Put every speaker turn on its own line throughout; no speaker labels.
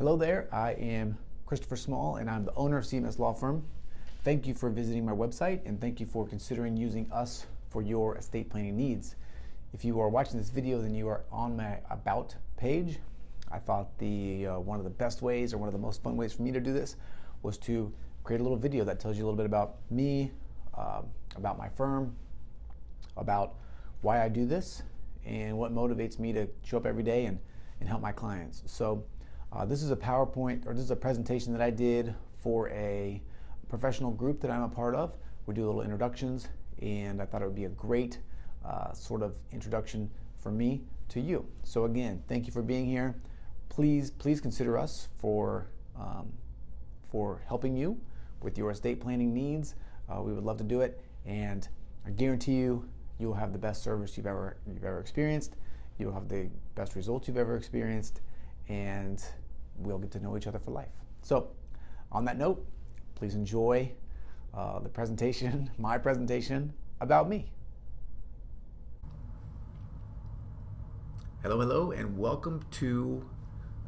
Hello there, I am Christopher Small and I'm the owner of CMS Law Firm. Thank you for visiting my website and thank you for considering using us for your estate planning needs. If you are watching this video, then you are on my About page. I thought the uh, one of the best ways or one of the most fun ways for me to do this was to create a little video that tells you a little bit about me, uh, about my firm, about why I do this, and what motivates me to show up every day and, and help my clients. So uh, this is a PowerPoint or this is a presentation that I did for a professional group that I'm a part of. We do little introductions, and I thought it would be a great uh, sort of introduction for me to you. So again, thank you for being here. Please, please consider us for um, for helping you with your estate planning needs. Uh, we would love to do it, and I guarantee you, you'll have the best service you've ever you've ever experienced. You'll have the best results you've ever experienced, and we'll get to know each other for life. So, on that note, please enjoy uh, the presentation, my presentation about me. Hello, hello, and welcome to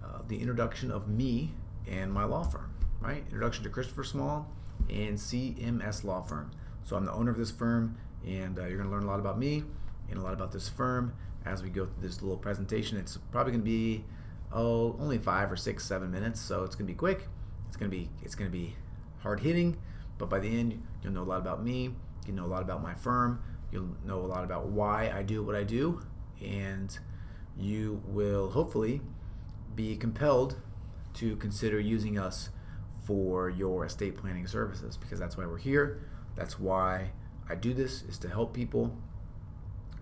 uh, the introduction of me and my law firm, right? Introduction to Christopher Small and CMS Law Firm. So I'm the owner of this firm, and uh, you're going to learn a lot about me and a lot about this firm as we go through this little presentation. It's probably going to be oh only five or six, seven minutes, so it's going to be quick. It's going to be it's going to be hard hitting, but by the end you'll know a lot about me. You'll know a lot about my firm. You'll know a lot about why I do what I do, and you will hopefully be compelled to consider using us for your estate planning services because that's why we're here. That's why I do this is to help people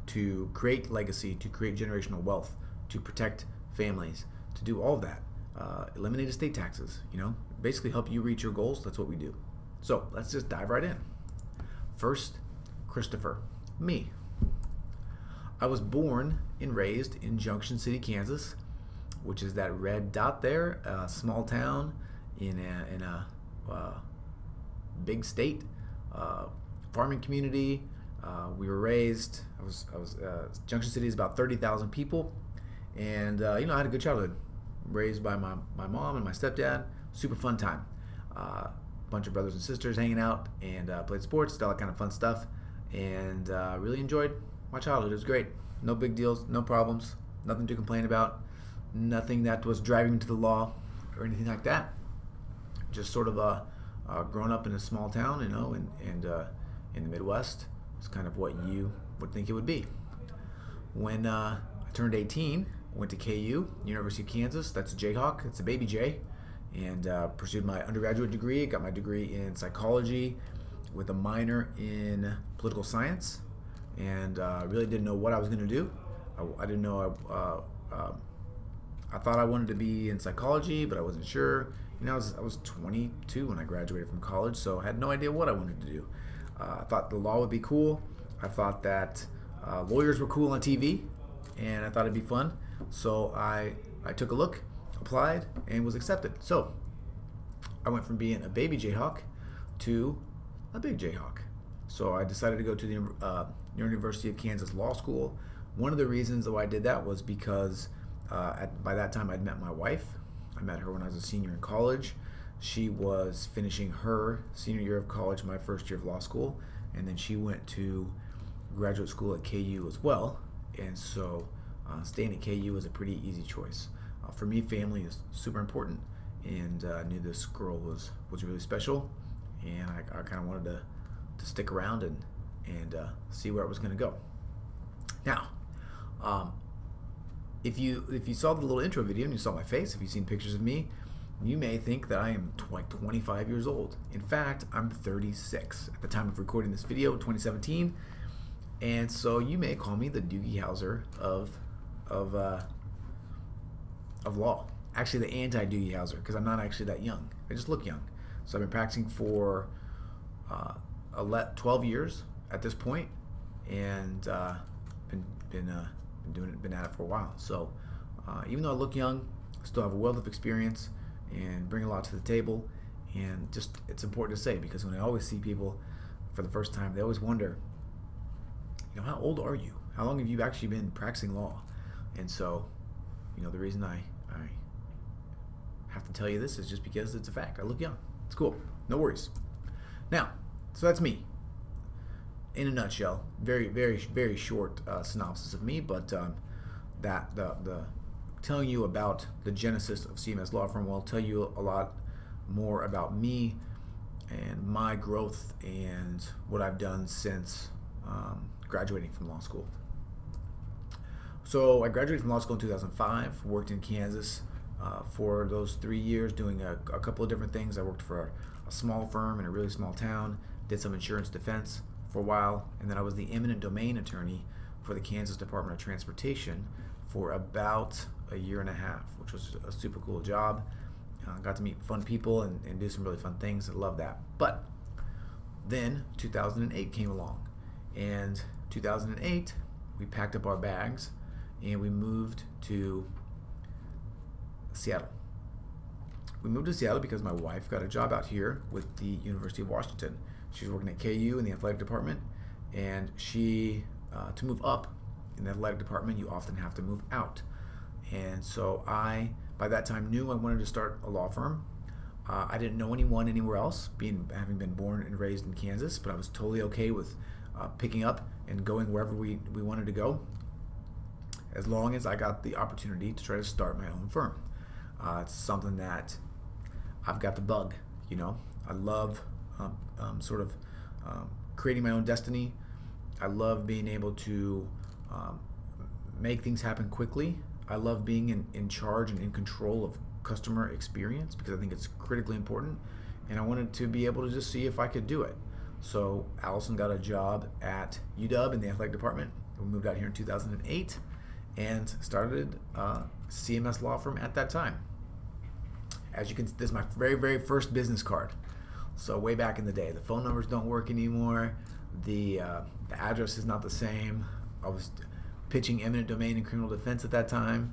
to create legacy, to create generational wealth, to protect families, to do all of that. Uh, eliminate estate taxes, you know, basically help you reach your goals. That's what we do. So let's just dive right in. First, Christopher, me. I was born and raised in Junction City, Kansas, which is that red dot there, a small town in a, in a uh, big state, uh, farming community. Uh, we were raised. I was. I was. Uh, Junction City is about thirty thousand people, and uh, you know I had a good childhood. Raised by my my mom and my stepdad. Super fun time. Uh, bunch of brothers and sisters hanging out and played sports, did all that kind of fun stuff, and really enjoyed my childhood. It was great. No big deals, no problems, nothing to complain about, nothing that was driving me to the law or anything like that just sort of uh, uh, grown up in a small town, you know, and, and uh, in the Midwest. It's kind of what you would think it would be. When uh, I turned 18, went to KU, University of Kansas. That's a Jayhawk. It's a baby J. And uh, pursued my undergraduate degree. Got my degree in psychology with a minor in political science. And uh, really didn't know what I was going to do. I, I, didn't know I, uh, um, I thought I wanted to be in psychology, but I wasn't sure you know, I was, I was 22 when I graduated from college, so I had no idea what I wanted to do. Uh, I thought the law would be cool. I thought that uh, lawyers were cool on TV, and I thought it'd be fun. So I, I took a look, applied, and was accepted. So I went from being a baby Jayhawk to a big Jayhawk. So I decided to go to the uh, University of Kansas Law School. One of the reasons why I did that was because uh, at, by that time I'd met my wife, I met her when I was a senior in college. She was finishing her senior year of college, my first year of law school, and then she went to graduate school at KU as well. And so uh, staying at KU was a pretty easy choice. Uh, for me, family is super important, and uh, I knew this girl was, was really special, and I, I kind of wanted to, to stick around and, and uh, see where it was going to go. Now, um, if you if you saw the little intro video and you saw my face, if you've seen pictures of me, you may think that I am like 25 years old. In fact, I'm 36 at the time of recording this video, 2017, and so you may call me the Doogie Howser of of uh, of law. Actually, the anti Doogie Howser because I'm not actually that young. I just look young. So I've been practicing for uh, 12 years at this point, and uh, been been uh, been doing it, been at it for a while. So uh, even though I look young, I still have a wealth of experience and bring a lot to the table. And just it's important to say because when I always see people for the first time, they always wonder, you know, how old are you? How long have you actually been practicing law? And so, you know, the reason I I have to tell you this is just because it's a fact. I look young. It's cool. No worries. Now, so that's me. In a nutshell, very, very, very short uh, synopsis of me, but um, that the the telling you about the genesis of CMS Law Firm will tell you a lot more about me and my growth and what I've done since um, graduating from law school. So I graduated from law school in 2005, worked in Kansas uh, for those three years doing a, a, couple of different things. I worked for a, a small firm in a really small town, did some insurance defense for a while, and then I was the eminent domain attorney for the Kansas Department of Transportation for about a year and a half, which was a super cool job. Uh, got to meet fun people and, and do some really fun things. I love that. But then 2008 came along, and 2008 we packed up our bags and we moved to Seattle. We moved to Seattle because my wife got a job out here with the University of Washington. She was working at KU in the athletic department, and she uh, to move up in the athletic department, you often have to move out. And so I, by that time, knew I wanted to start a law firm. Uh, I didn't know anyone anywhere else, being having been born and raised in Kansas, but I was totally okay with uh, picking up and going wherever we, we wanted to go, as long as I got the opportunity to try to start my own firm. Uh, it's something that I've got the bug, you know. I love um, um, sort of um, creating my own destiny. I love being able to um, make things happen quickly. I love being in, in charge and in control of customer experience because I think it's critically important. And I wanted to be able to just see if I could do it. So Allison got a job at UW in the athletic department. We moved out here in 2008 and started a CMS law firm at that time. As you can, see, this is my very, very first business card. So way back in the day, the phone numbers don't work anymore. The, uh, the address is not the same. I was pitching eminent domain and criminal defense at that time,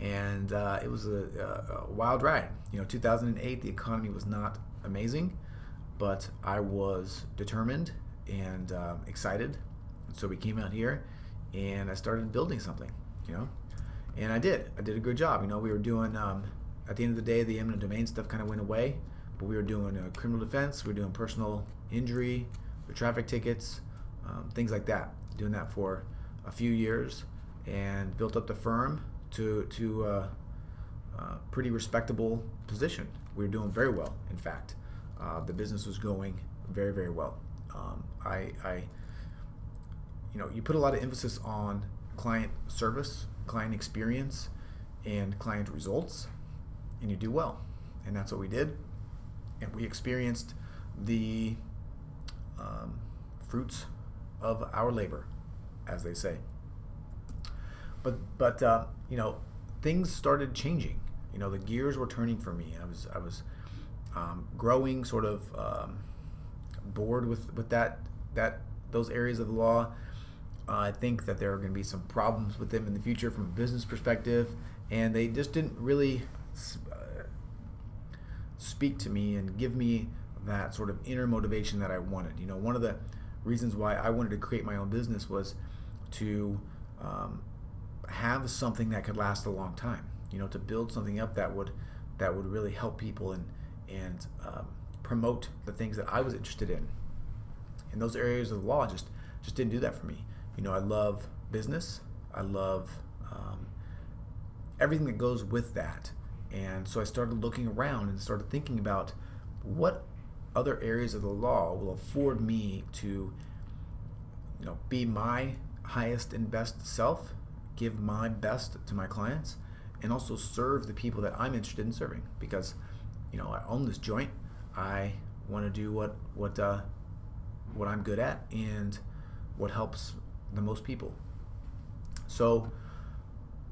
and uh, it was a, a, wild ride. You know, 2008, the economy was not amazing, but I was determined and uh, excited. So we came out here, and I started building something. You know, and I did. I did a good job. You know, we were doing. Um, at the end of the day, the eminent domain stuff kind of went away, but we were doing uh, criminal defense. We were doing personal injury, the traffic tickets, um, things like that. Doing that for a few years and built up the firm to to a pretty respectable position. We were doing very well. In fact, uh, the business was going very very well. Um, I, I, you know, you put a lot of emphasis on client service, client experience, and client results, and you do well. And that's what we did. And we experienced the um, fruits of our labor as they say. But but uh, you know, things started changing. You know, the gears were turning for me. I was I was um, growing, sort of um, bored with with that that those areas of the law. I think that there are going to be some problems with them in the future from a business perspective, and they just didn't really uh, speak to me and give me that sort of inner motivation that I wanted. You know, one of the reasons why I wanted to create my own business was to um, have something that could last a long time. You know, to build something up that would that would really help people and and um, promote the things that I was interested in. And those areas of the law just just didn't do that for me. You know, I love business. I love um, everything that goes with that. And so I started looking around and started thinking about what other areas of the law will afford me to you know be my highest and best self, give my best to my clients, and also serve the people that I'm interested in serving. Because, you know, I own this joint. I want to do what what uh, what I'm good at and what helps the most people. So,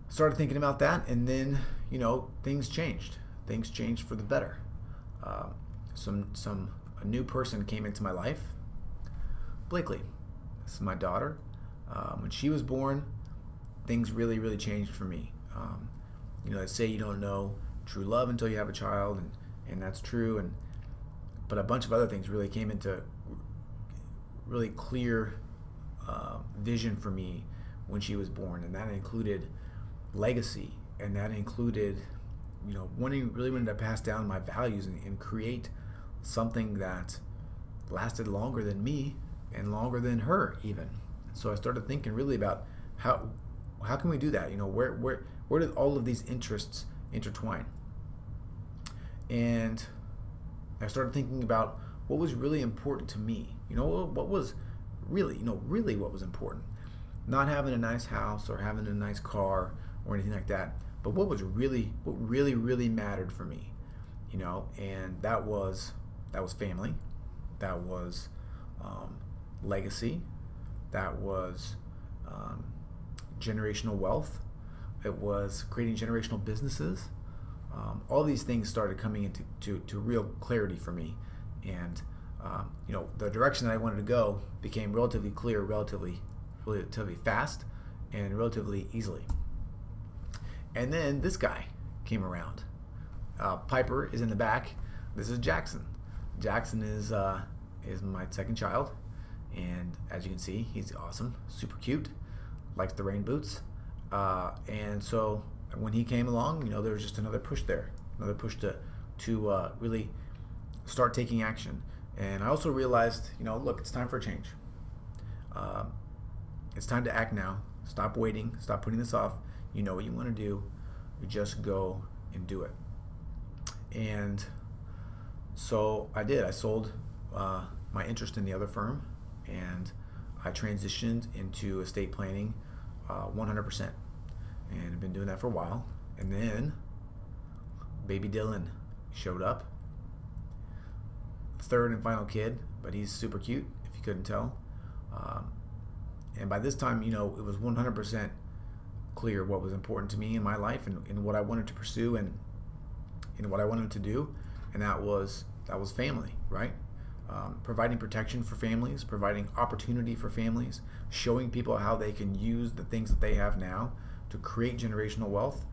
started thinking about that, and then you know things changed. Things changed for the better. Uh, some some a new person came into my life. Blakely, this is my daughter. Um, when she was born, things really, really changed for me. Um, you know, they say you don't know true love until you have a child, and, and that's true. And but a bunch of other things really came into really clear uh, vision for me when she was born, and that included legacy, and that included you know, wanting really wanting to pass down my values and, and create something that lasted longer than me and longer than her even. So I started thinking really about how how can we do that? You know, where where where did all of these interests intertwine? And I started thinking about what was really important to me. You know, what was really, you know, really what was important. Not having a nice house or having a nice car or anything like that, but what was really what really really mattered for me. You know, and that was that was family. That was um, legacy. That was um, generational wealth. It was creating generational businesses. Um, all these things started coming into to, to real clarity for me, and um, you know the direction that I wanted to go became relatively clear, relatively, relatively fast, and relatively easily. And then this guy came around. Uh, Piper is in the back. This is Jackson. Jackson is uh, is my second child, and as you can see, he's awesome, super cute, likes the rain boots, uh, and so when he came along, you know, there was just another push there, another push to to uh, really start taking action. And I also realized, you know, look, it's time for a change. Uh, it's time to act now. Stop waiting. Stop putting this off. You know what you want to do. You just go and do it. And so I did. I sold uh, my interest in the other firm, and I transitioned into estate planning uh, 100%. And I've been doing that for a while. And then baby Dylan showed up. Third and final kid, but he's super cute, if you couldn't tell. Um, and by this time, you know, it was 100% clear what was important to me in my life and, and what I wanted to pursue and, and what I wanted to do. And that was that was family, right? Um, providing protection for families, providing opportunity for families, showing people how they can use the things that they have now to create generational wealth,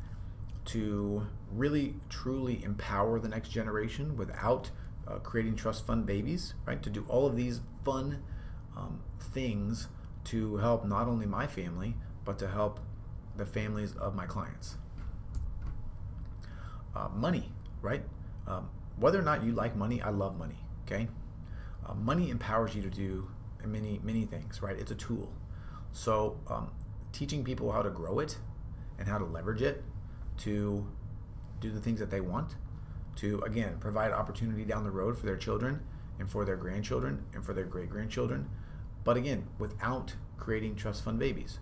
to really truly empower the next generation without uh, creating trust fund babies, right? To do all of these fun um, things to help not only my family, but to help the families of my clients. Uh, money, right? Um, whether or not you like money, I love money, okay? Uh, money empowers you to do many, many things, right? It's a tool. So, um, teaching people how to grow it and how to leverage it to do the things that they want, to again provide opportunity down the road for their children and for their grandchildren and for their great grandchildren, but again, without creating trust fund babies.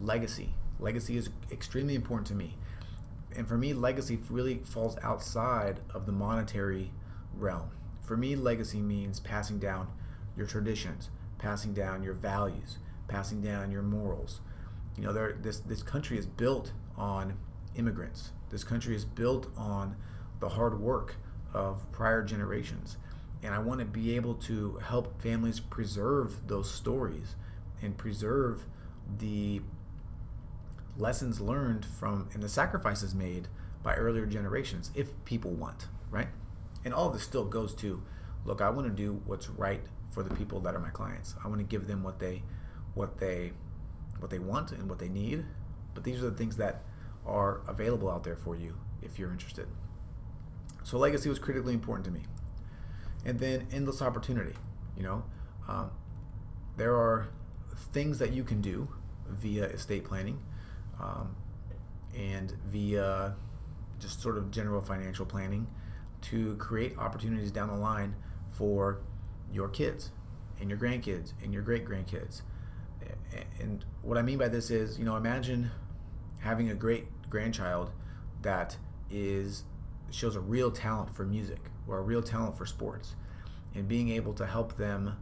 Legacy. Legacy is extremely important to me. And for me, legacy really falls outside of the monetary realm. For me, legacy means passing down your traditions, passing down your values, passing down your morals. You know, there, this this country is built on immigrants. This country is built on the hard work of prior generations. And I want to be able to help families preserve those stories and preserve the lessons learned from and the sacrifices made by earlier generations if people want, right? And all of this still goes to look, I want to do what's right for the people that are my clients. I want to give them what they what they what they want and what they need. But these are the things that are available out there for you if you're interested. So legacy was critically important to me. And then endless opportunity. You know, um, there are things that you can do via estate planning um, and via just sort of general financial planning to create opportunities down the line for your kids and your grandkids and your great grandkids. And what I mean by this is, you know, imagine having a great grandchild that is shows a real talent for music or a real talent for sports and being able to help them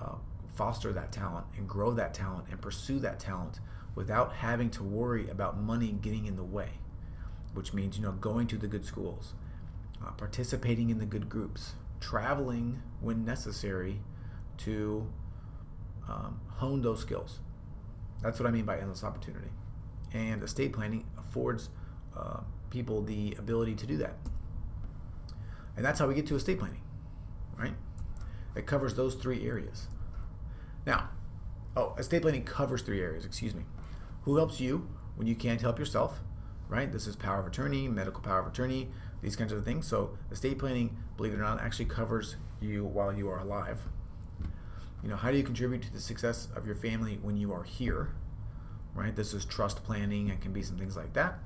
uh, foster that talent and grow that talent and pursue that talent without having to worry about money getting in the way, which means, you know, going to the good schools, uh, participating in the good groups, traveling when necessary to um, hone those skills. That's what I mean by endless opportunity. And estate planning affords uh, people the ability to do that. And that's how we get to estate planning, right? It covers those three areas. Now, oh, estate planning covers three areas, excuse me. Who helps you when you can't help yourself? right? This is power of attorney, medical power of attorney, these kinds of things. So estate planning, believe it or not, actually covers you while you are alive. You know, how do you contribute to the success of your family when you are here? Right? This is trust planning and can be some things like that.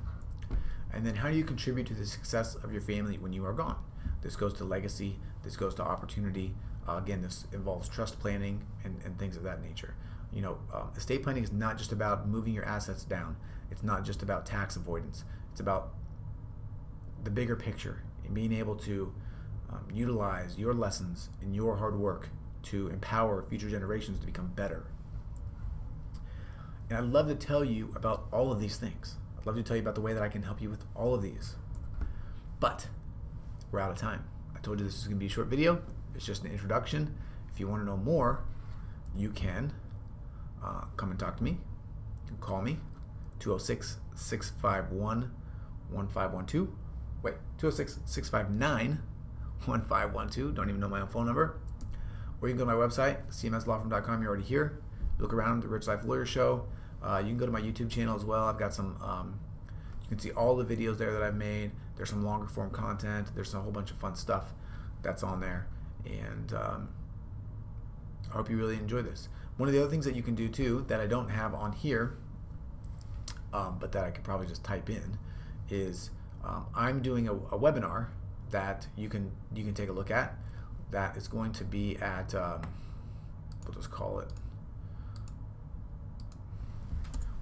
And then how do you contribute to the success of your family when you are gone? This goes to legacy, this goes to opportunity. Uh, again, this involves trust planning and, and things of that nature. You know, um, estate planning is not just about moving your assets down. It's not just about tax avoidance. It's about the bigger picture and being able to um, utilize your lessons and your hard work to empower future generations to become better. And I'd love to tell you about all of these things. I'd love to tell you about the way that I can help you with all of these. But we're out of time. I told you this is going to be a short video. It's just an introduction. If you want to know more, you can uh, come and talk to me. Call me 206 651 1512. Wait, 206 659 1512. Don't even know my own phone number. Or you can go to my website, cmslawfirm.com. You're already here. Look around the Rich Life Lawyer Show. Uh, you can go to my YouTube channel as well. I've got some, um, you can see all the videos there that I've made. There's some longer form content. There's a whole bunch of fun stuff that's on there. And um, I hope you really enjoy this. One of the other things that you can do too that I don't have on here, um, but that I could probably just type in, is um, I'm doing a, a, webinar that you can you can take a look at. That is going to be at um, we'll just call it.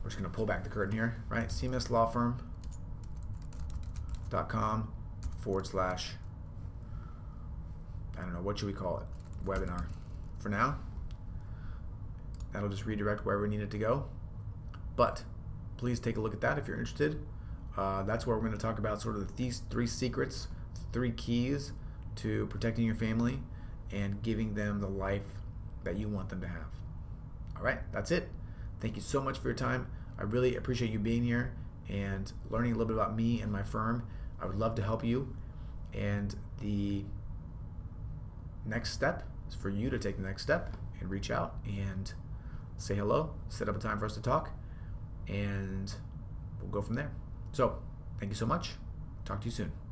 We're just going to pull back the curtain here, right? cmslawfirm.com forward slash I don't know what should we call it webinar for now That'll just redirect wherever we need it to go. But please take a look at that if you're interested. Uh, that's where we're going to talk about sort of these three secrets, three keys to protecting your family and giving them the life that you want them to have. All right, that's it. Thank you so much for your time. I really appreciate you being here and learning a little bit about me and my firm. I would love to help you. And the next step is for you to take the next step and reach out and say hello, set up a time for us to talk, and we'll go from there. So, thank you so much. Talk to you soon.